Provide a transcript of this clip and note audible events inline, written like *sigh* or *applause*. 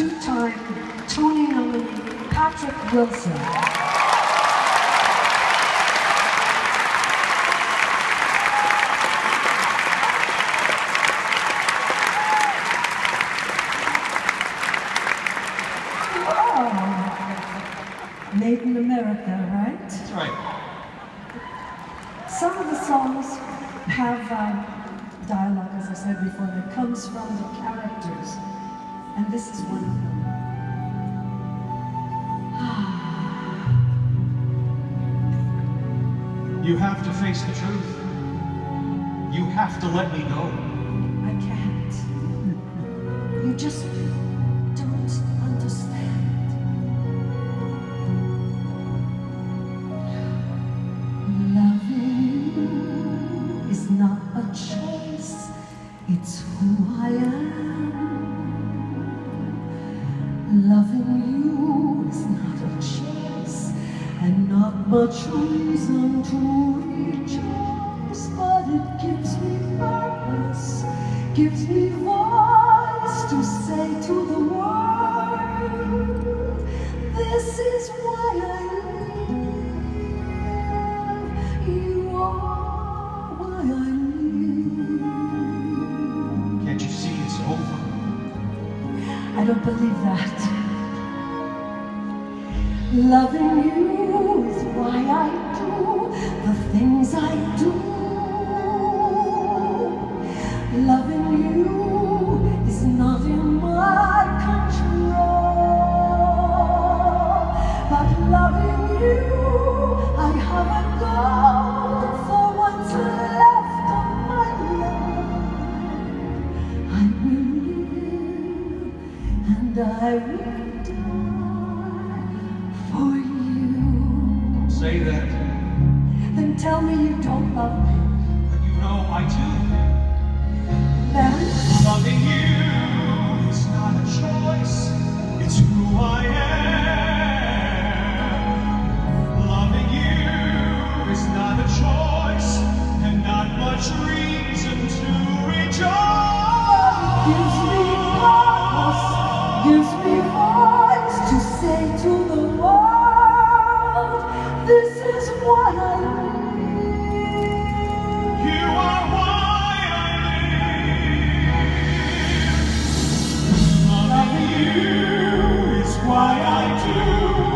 two-time Tony nominee Patrick Wilson. Oh, Made in America, right? That's right. Some of the songs have um, dialogue, as I said before, that comes from the characters, and this is one of them. *sighs* You have to face the truth. You have to let me know. I can't. You just Loving you is not a choice and not much reason to rejoice, but it gives me purpose, gives me voice to say to the world, this is why I live. You are why I live. Can't you see it's over? I don't believe that. Loving you is why I do the things I do. Loving you is not in my control. But loving you, I have a goal for what's left of my life. I will and I will Say that. Then tell me you don't love me. But you know I do. Then Loving you is not a choice. It's who I am. Loving you is not a choice and not much reason to rejoice. gives me purpose, gives why